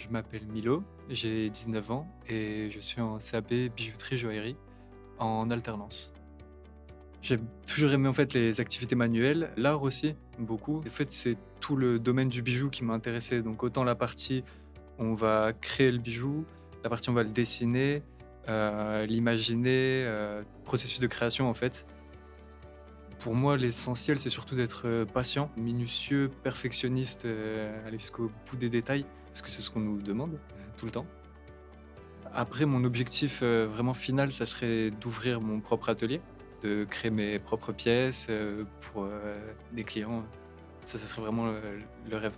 Je m'appelle Milo, j'ai 19 ans et je suis en CAP bijouterie joaillerie en alternance. J'ai toujours aimé en fait les activités manuelles, l'art aussi beaucoup. En fait, c'est tout le domaine du bijou qui m'a intéressé. Donc autant la partie on va créer le bijou, la partie on va le dessiner, euh, l'imaginer, euh, processus de création en fait. Pour moi, l'essentiel, c'est surtout d'être euh, patient, minutieux, perfectionniste, aller jusqu'au bout des détails, parce que c'est ce qu'on nous demande tout le temps. Après, mon objectif vraiment final, ça serait d'ouvrir mon propre atelier, de créer mes propres pièces pour des clients. Ça, ça serait vraiment le rêve.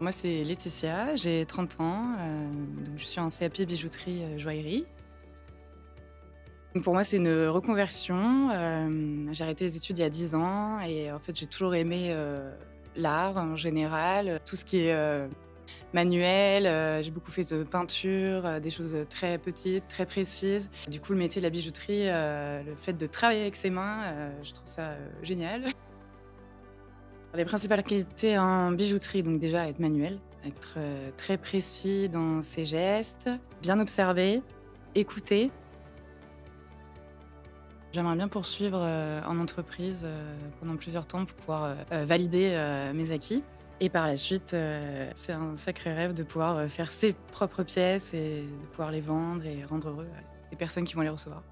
Moi, c'est Laetitia, j'ai 30 ans, euh, donc je suis en CAP bijouterie euh, pour moi, c'est une reconversion. Euh, j'ai arrêté les études il y a 10 ans et en fait, j'ai toujours aimé l'art en général, tout ce qui est manuel. j'ai beaucoup fait de peinture, des choses très petites, très précises. Du coup, le métier de la bijouterie, le fait de travailler avec ses mains, je trouve ça génial. Les principales qualités en bijouterie, donc déjà être manuel, être euh, très précis dans ses gestes, bien observer, écouter. J'aimerais bien poursuivre euh, en entreprise euh, pendant plusieurs temps pour pouvoir valider mes acquis. Et par la suite, c'est un sacré rêve de pouvoir faire ses propres pièces et de pouvoir les vendre et rendre heureux les personnes qui vont les recevoir.